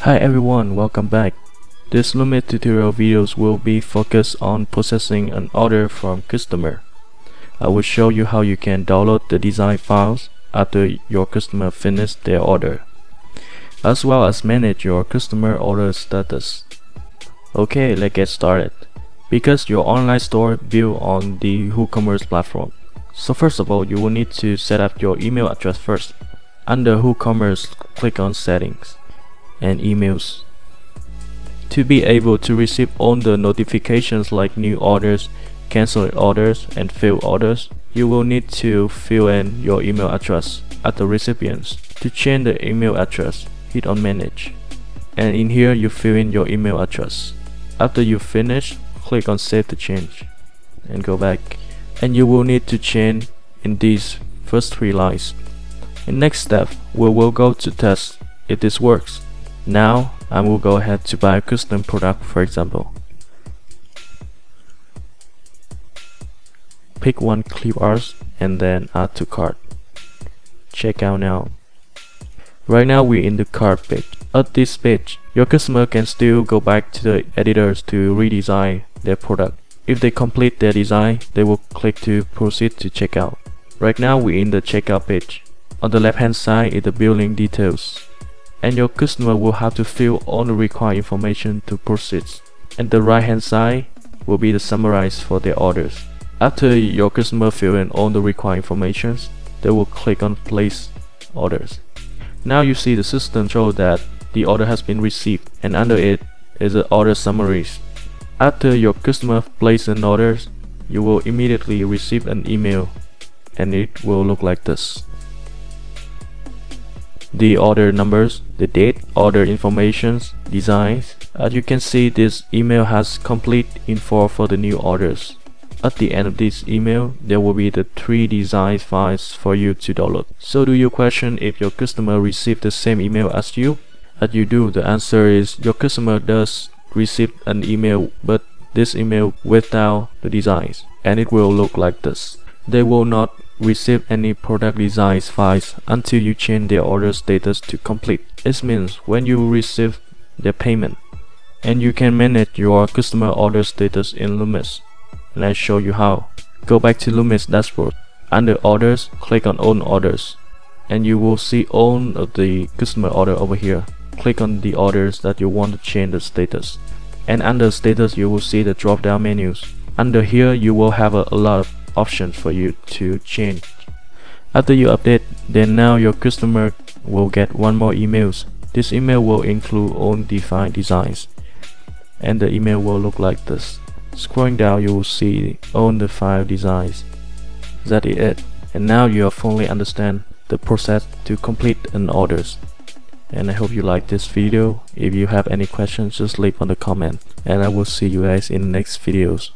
Hi everyone, welcome back. This Lumise tutorial videos will be focused on processing an order from customer. I will show you how you can download the design files after your customer finished their order, as well as manage your customer order status. Okay, let's get started. Because your online store built on the WooCommerce platform. So first of all, you will need to set up your email address first. Under WooCommerce, click on Settings and Emails. To be able to receive all the notifications like new orders, cancelled orders, and failed orders, you will need to fill in your email address at the recipients. To change the email address, hit on Manage. And in here, you fill in your email address. After you finish, click on Save the change and go back. And you will need to change in these first three lines. In next step, we will go to test if this works. Now, I will go ahead to buy a custom product for example. Pick one clip art and then add to cart. Check out now. Right now we're in the cart page. At this page, your customer can still go back to the editors to redesign their product. If they complete their design, they will click to proceed to checkout. Right now we're in the checkout page. On the left hand side is the billing details. And your customer will have to fill all the required information to proceed. And the right hand side will be the summarize for their orders. After your customer fill in all the required information, they will click on place orders. Now you see the system show that the order has been received and under it is the order summaries. After your customer places an order, you will immediately receive an email and it will look like this. The order numbers, the date, order informations, designs. As you can see this email has complete info for the new orders. At the end of this email, there will be the three design files for you to download. So do you question if your customer received the same email as you? As you do, the answer is your customer does receive an email but this email without the designs and it will look like this. They will not receive any product design files until you change the order status to complete. This means when you receive the payment and you can manage your customer order status in Lumise. Let's show you how. Go back to Lumise dashboard. Under orders, click on own orders and you will see all of the customer order over here. Click on the orders that you want to change the status. And under status you will see the drop down menus. Under here you will have a, a lot of options for you to change. After you update, then now your customer will get one more emails. This email will include own defined designs. And the email will look like this. Scrolling down you will see own the five designs. That is it. And now you fully understand the process to complete an orders and I hope you like this video. If you have any questions, just leave on the comment and I will see you guys in the next videos.